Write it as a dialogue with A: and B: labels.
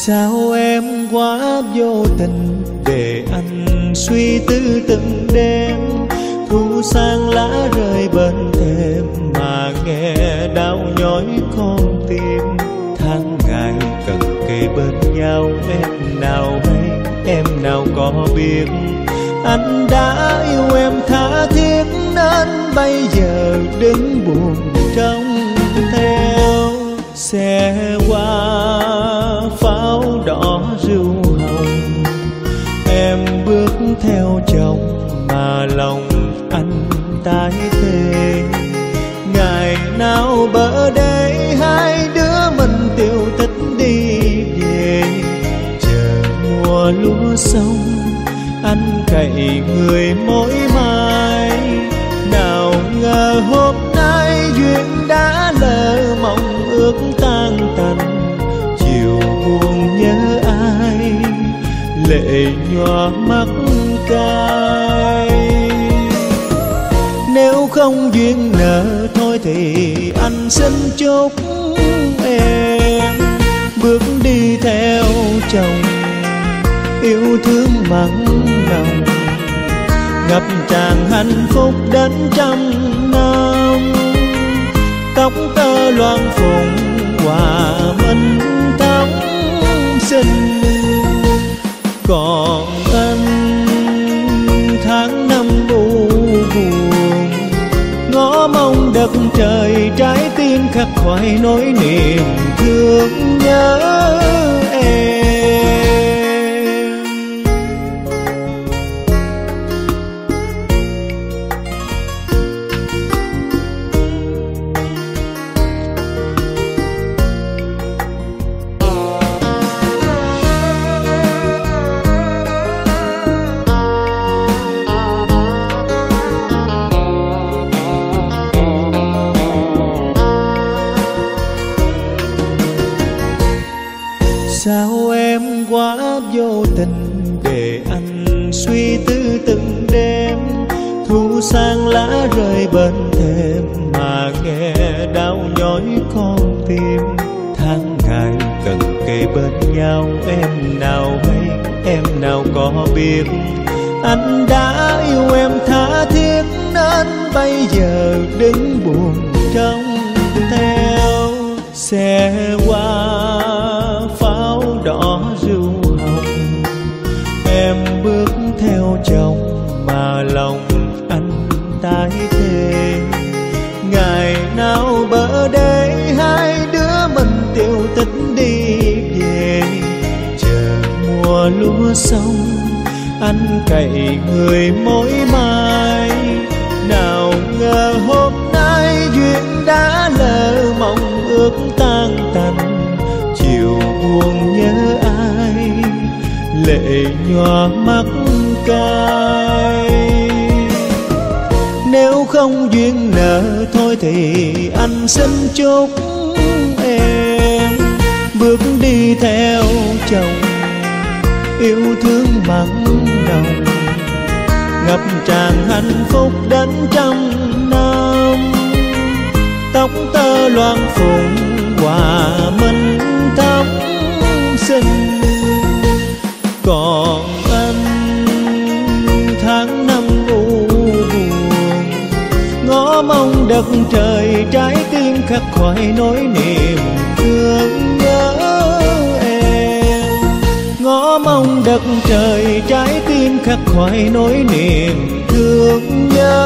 A: Sao em quá vô tình để anh suy tư từng đêm? Thu sang lá rơi bên thềm mà nghe đau nhói con tim. Tháng ngày cần kề bên nhau, em nào hay, em nào có biết? Anh đã yêu em tha thiết, nên bây giờ đứng buồn trong sông, ăn cậy người mỗi mai. Nào ngờ hôm nay duyên đã lỡ mong ước tan tành, chiều buồn nhớ ai, lệ nhòa mắt cay. Nếu không duyên nợ thôi thì anh xin chúc em bước đi theo chồng yêu thương mặn nồng, ngập tràn hạnh phúc đến trăm năm. Tóc tơ loan phụng hòa minh thắm xinh còn anh tháng năm u buồn ngó mong đất trời trái tim khắc khoải nỗi niềm thương nhớ em. Vô tình để anh. Suy tư từng đêm, thu sang lá rơi bên thềm mà nghe đau nhói con tim. Tháng ngày cần kề bên nhau, em nào hay, em nào có biết. Anh đã yêu em tha thiết, nên bây giờ đứng buồn trong theo. Xe qua sông, ăn cậy người mỗi mai. Nào ngờ hôm nay duyên đã lỡ mong ước tan tành, chiều buồn nhớ ai, lệ nhòa mắt cay. Nếu không duyên nợ thôi thì anh xin chúc em bước đi theo chồng yêu thương mặn nồng ngập tràn hạnh phúc đến trăm năm. Tóc tơ loan phụng hòa minh thắm xinh. Còn anh, tháng năm u buồn. Ngó mong đất trời trái tim khắc khoải nỗi niềm trời trái tim khắc khoải nỗi niềm thương nhớ.